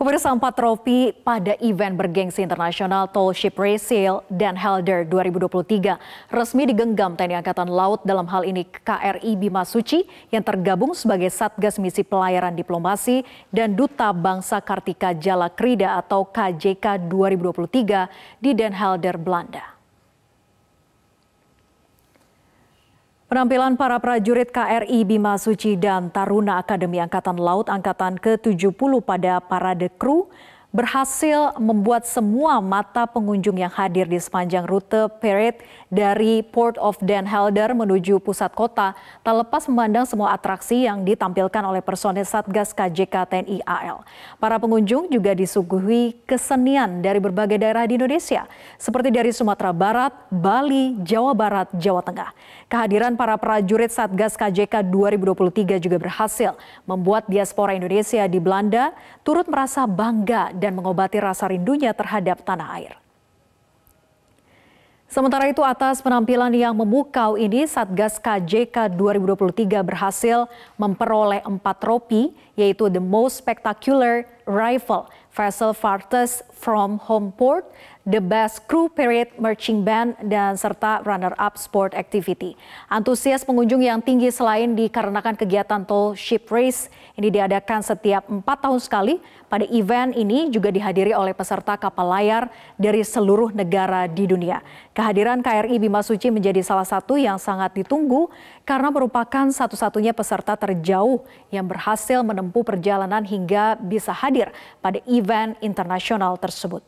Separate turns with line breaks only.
Pemirsa empat trofi pada event bergengsi internasional Tall Ship Race Sail dan Helder 2023 resmi digenggam TNI Angkatan Laut dalam hal ini KRI Bima Suci yang tergabung sebagai Satgas Misi Pelayaran Diplomasi dan Duta Bangsa Kartika Jala Krida atau KJK 2023 di Den Helder, Belanda. Penampilan para prajurit KRI Bima Suci dan Taruna Akademi Angkatan Laut Angkatan ke-70 pada parade kru berhasil membuat semua mata pengunjung yang hadir di sepanjang rute parade dari Port of Den Helder menuju pusat kota tak lepas memandang semua atraksi yang ditampilkan oleh personel Satgas KJK TNI AL. Para pengunjung juga disuguhi kesenian dari berbagai daerah di Indonesia seperti dari Sumatera Barat, Bali, Jawa Barat, Jawa Tengah. Kehadiran para prajurit Satgas KJK 2023 juga berhasil membuat diaspora Indonesia di Belanda turut merasa bangga dan mengobati rasa rindunya terhadap tanah air. Sementara itu atas penampilan yang memukau ini Satgas KJK 2023 berhasil memperoleh empat tropi yaitu The Most Spectacular Rifle Vessel Farthest from Home Port, The Best Crew Parade Marching Band, dan serta runner-up sport activity. Antusias pengunjung yang tinggi selain dikarenakan kegiatan tall ship race ini diadakan setiap empat tahun sekali. Pada event ini juga dihadiri oleh peserta kapal layar dari seluruh negara di dunia. Kehadiran KRI Bima Suci menjadi salah satu yang sangat ditunggu karena merupakan satu-satunya peserta terjauh yang berhasil menempuh perjalanan hingga bisa hadir pada event internasional tersebut.